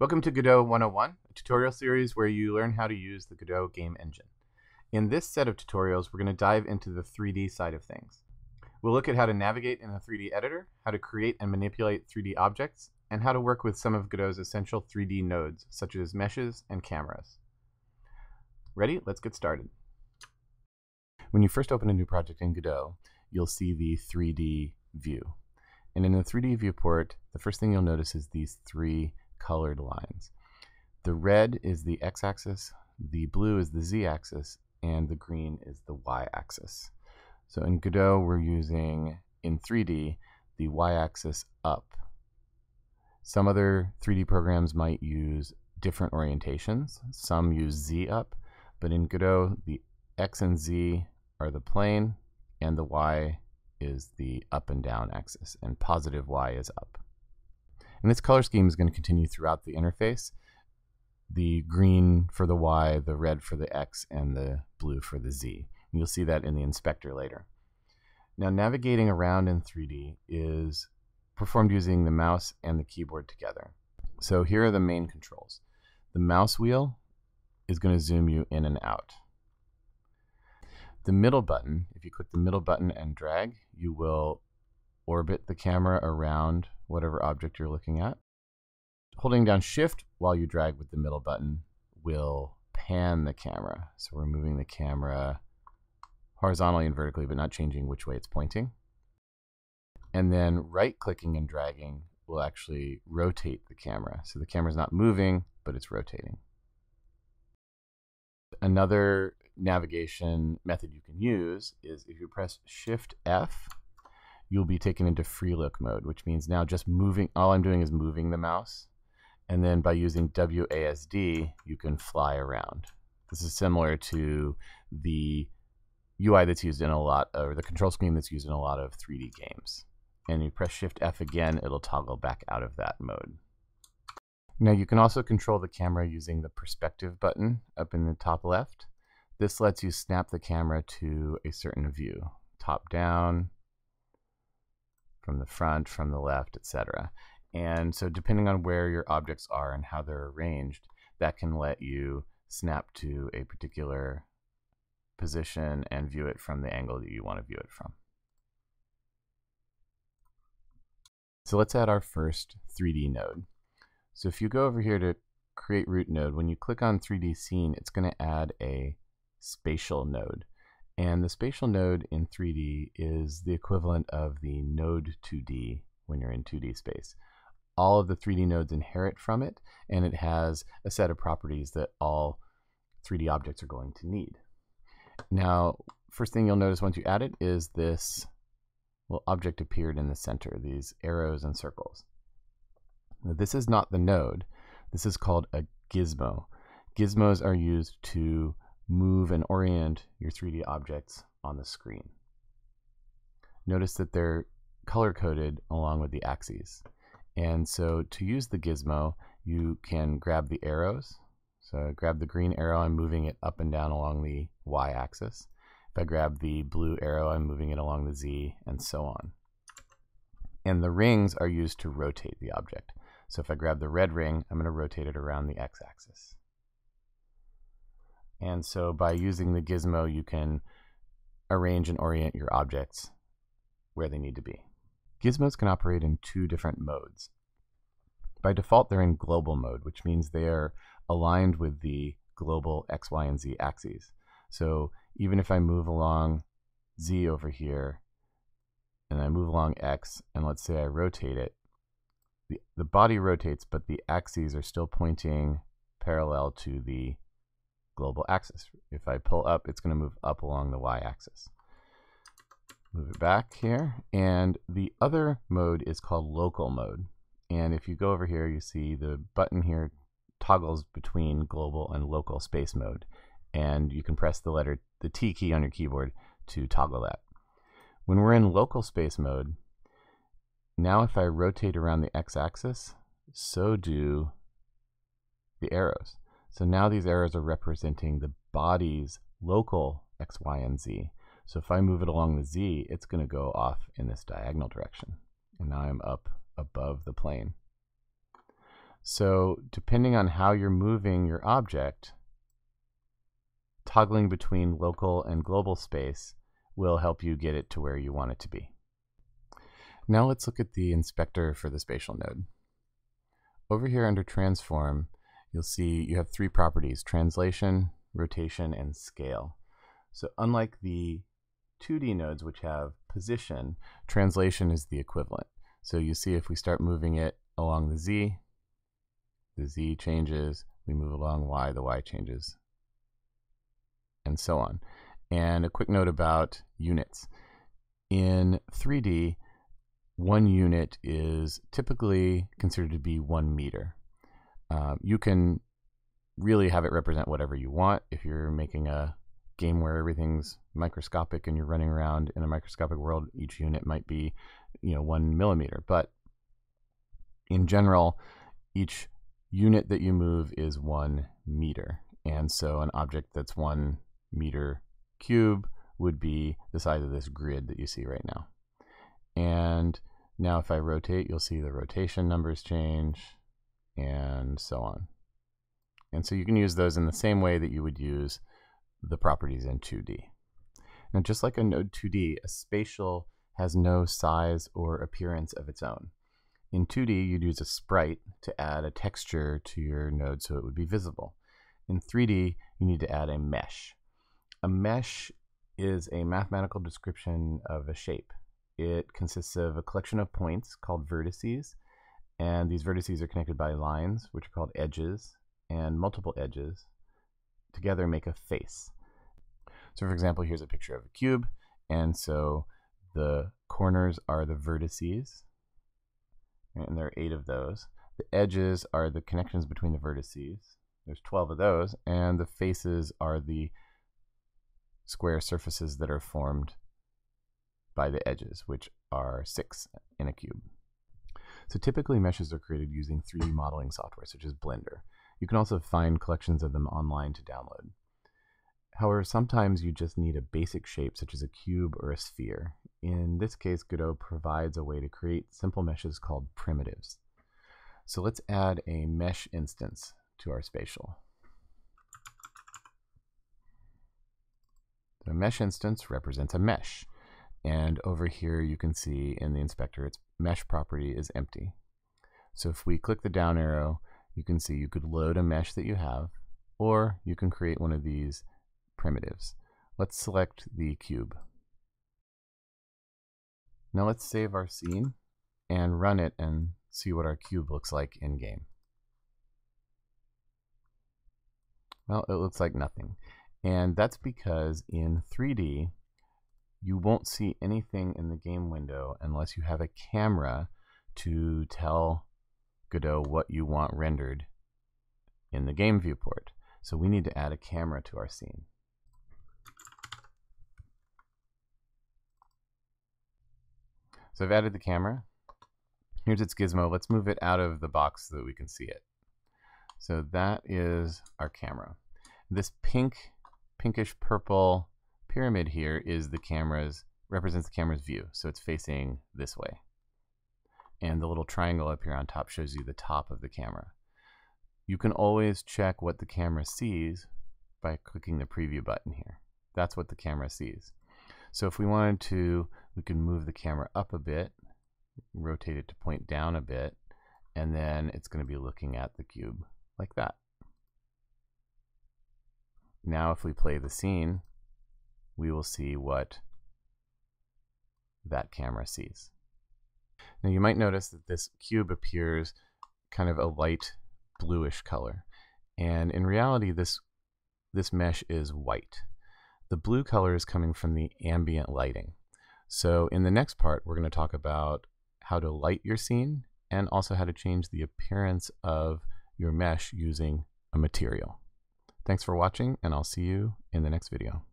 Welcome to Godot 101, a tutorial series where you learn how to use the Godot game engine. In this set of tutorials, we're going to dive into the 3D side of things. We'll look at how to navigate in the 3D editor, how to create and manipulate 3D objects, and how to work with some of Godot's essential 3D nodes, such as meshes and cameras. Ready? Let's get started. When you first open a new project in Godot, you'll see the 3D view. And in the 3D viewport, the first thing you'll notice is these three colored lines. The red is the x-axis, the blue is the z-axis, and the green is the y-axis. So in Godot, we're using, in 3D, the y-axis up. Some other 3D programs might use different orientations. Some use z up, but in Godot, the x and z are the plane, and the y is the up and down axis, and positive y is up. And this color scheme is going to continue throughout the interface. The green for the y, the red for the x, and the blue for the z. And you'll see that in the inspector later. Now navigating around in 3D is performed using the mouse and the keyboard together. So here are the main controls. The mouse wheel is going to zoom you in and out. The middle button, if you click the middle button and drag, you will orbit the camera around whatever object you're looking at. Holding down shift while you drag with the middle button will pan the camera. So we're moving the camera horizontally and vertically, but not changing which way it's pointing. And then right clicking and dragging will actually rotate the camera. So the camera's not moving, but it's rotating. Another navigation method you can use is if you press Shift F, you'll be taken into free look mode, which means now just moving, all I'm doing is moving the mouse. And then by using WASD, you can fly around. This is similar to the UI that's used in a lot, or the control scheme that's used in a lot of 3D games. And you press Shift F again, it'll toggle back out of that mode. Now you can also control the camera using the perspective button up in the top left. This lets you snap the camera to a certain view, top down, from the front, from the left, etc. And so depending on where your objects are and how they're arranged, that can let you snap to a particular position and view it from the angle that you want to view it from. So let's add our first 3D node. So if you go over here to create root node, when you click on 3D scene, it's going to add a spatial node. And the spatial node in 3D is the equivalent of the node 2D when you're in 2D space. All of the 3D nodes inherit from it, and it has a set of properties that all 3D objects are going to need. Now, first thing you'll notice once you add it is this little object appeared in the center, these arrows and circles. Now, this is not the node. This is called a gizmo. Gizmos are used to move and orient your 3D objects on the screen. Notice that they're color-coded along with the axes. And so to use the gizmo, you can grab the arrows. So I grab the green arrow, I'm moving it up and down along the y-axis. If I grab the blue arrow, I'm moving it along the z, and so on. And the rings are used to rotate the object. So if I grab the red ring, I'm going to rotate it around the x-axis. And so by using the gizmo, you can arrange and orient your objects where they need to be. Gizmos can operate in two different modes. By default, they're in global mode, which means they are aligned with the global X, Y, and Z axes. So even if I move along Z over here, and I move along X, and let's say I rotate it, the, the body rotates, but the axes are still pointing parallel to the global axis. If I pull up, it's going to move up along the y-axis. Move it back here. And the other mode is called local mode. And if you go over here, you see the button here toggles between global and local space mode. And you can press the letter, the T key on your keyboard to toggle that. When we're in local space mode, now if I rotate around the x-axis, so do the arrows. So now these arrows are representing the body's local x, y, and z. So if I move it along the z, it's going to go off in this diagonal direction. And now I'm up above the plane. So depending on how you're moving your object, toggling between local and global space will help you get it to where you want it to be. Now let's look at the inspector for the spatial node. Over here under transform, you'll see you have three properties, translation, rotation, and scale. So unlike the 2D nodes which have position, translation is the equivalent. So you see if we start moving it along the Z, the Z changes, we move along Y, the Y changes, and so on. And a quick note about units. In 3D, one unit is typically considered to be one meter. Um, you can really have it represent whatever you want. If you're making a game where everything's microscopic and you're running around in a microscopic world, each unit might be, you know, one millimeter. But in general, each unit that you move is one meter. And so an object that's one meter cube would be the size of this grid that you see right now. And now if I rotate, you'll see the rotation numbers change and so on. And so you can use those in the same way that you would use the properties in 2D. Now just like a node 2D, a spatial has no size or appearance of its own. In 2D, you'd use a sprite to add a texture to your node so it would be visible. In 3D, you need to add a mesh. A mesh is a mathematical description of a shape. It consists of a collection of points called vertices, and these vertices are connected by lines, which are called edges, and multiple edges together make a face. So for example, here's a picture of a cube, and so the corners are the vertices, and there are eight of those. The edges are the connections between the vertices. There's 12 of those, and the faces are the square surfaces that are formed by the edges, which are six in a cube. So typically meshes are created using 3D modeling software such as Blender. You can also find collections of them online to download. However, sometimes you just need a basic shape such as a cube or a sphere. In this case, Godot provides a way to create simple meshes called primitives. So let's add a mesh instance to our spatial. The mesh instance represents a mesh. And over here you can see in the inspector its mesh property is empty. So if we click the down arrow, you can see you could load a mesh that you have, or you can create one of these primitives. Let's select the cube. Now let's save our scene and run it and see what our cube looks like in game. Well, it looks like nothing. And that's because in 3D, you won't see anything in the game window unless you have a camera to tell Godot what you want rendered in the game viewport. So we need to add a camera to our scene. So I've added the camera. Here's its gizmo. Let's move it out of the box so that we can see it. So that is our camera. This pink, pinkish purple pyramid here is the camera's, represents the camera's view. So it's facing this way. And the little triangle up here on top shows you the top of the camera. You can always check what the camera sees by clicking the preview button here. That's what the camera sees. So if we wanted to, we can move the camera up a bit, rotate it to point down a bit, and then it's going to be looking at the cube like that. Now if we play the scene, we will see what that camera sees. Now you might notice that this cube appears kind of a light bluish color. And in reality, this, this mesh is white. The blue color is coming from the ambient lighting. So in the next part, we're going to talk about how to light your scene and also how to change the appearance of your mesh using a material. Thanks for watching, and I'll see you in the next video.